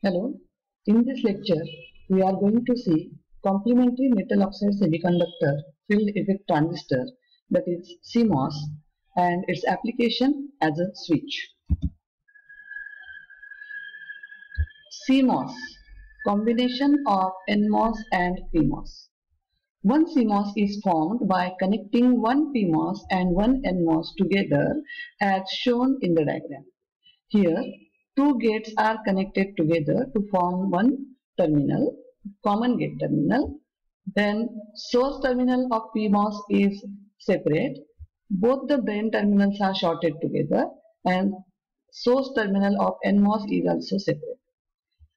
Hello, in this lecture we are going to see complementary metal oxide semiconductor field effect transistor that is CMOS and its application as a switch. CMOS combination of NMOS and PMOS. One CMOS is formed by connecting one PMOS and one NMOS together as shown in the diagram. Here two gates are connected together to form one terminal, common gate terminal. Then source terminal of PMOS is separate. Both the drain terminals are shorted together and source terminal of NMOS is also separate.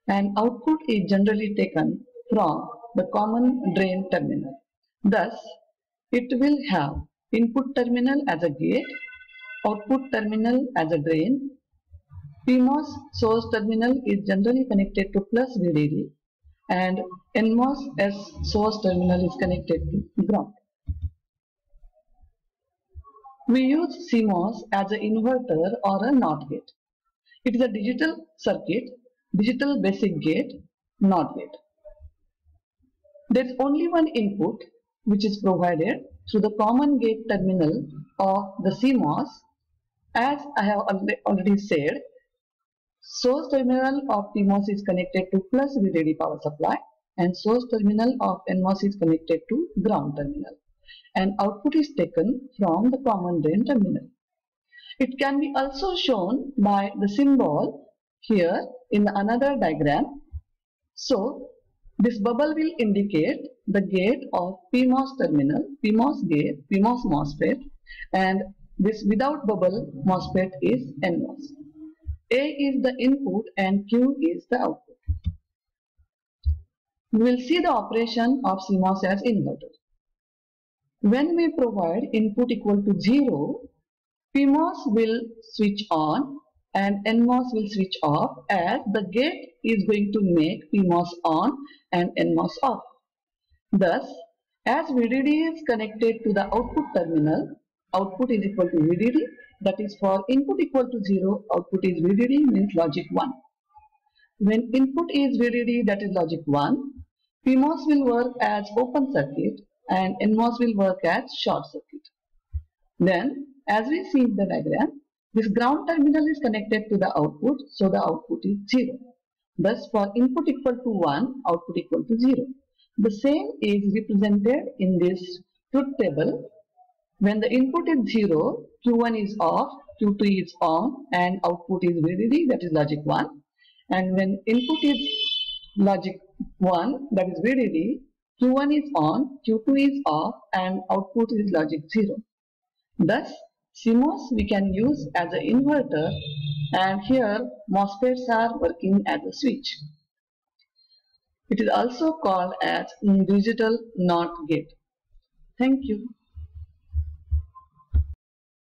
And output is generally taken from the common drain terminal. Thus, it will have input terminal as a gate, output terminal as a drain PMOS source terminal is generally connected to plus VDD and NMOS as source terminal is connected to ground. We use CMOS as an inverter or a NOT gate. It is a digital circuit, digital basic gate, NOT gate. There is only one input which is provided through the common gate terminal of the CMOS. As I have already said, Source terminal of PMOS is connected to plus VDD power supply and source terminal of NMOS is connected to ground terminal and output is taken from the common drain terminal. It can be also shown by the symbol here in another diagram. So this bubble will indicate the gate of PMOS terminal, PMOS gate, PMOS MOSFET and this without bubble MOSFET is NMOS. A is the input and Q is the output. We will see the operation of CMOS as inverter. When we provide input equal to 0, PMOS will switch on and NMOS will switch off as the gate is going to make PMOS on and NMOS off. Thus, as VDD is connected to the output terminal, output is equal to VDD that is for input equal to 0 output is VDD means logic 1. When input is VDD that is logic 1 PMOS will work as open circuit and NMOS will work as short circuit. Then as we see in the diagram this ground terminal is connected to the output so the output is 0. Thus for input equal to 1 output equal to 0. The same is represented in this truth table when the input is 0, Q1 is off, Q2 is on and output is VDD that is logic 1. And when input is logic 1 that is VDD, Q1 is on, Q2 is off and output is logic 0. Thus CMOS we can use as an inverter and here MOSFETs are working as a switch. It is also called as digital NOT gate. Thank you.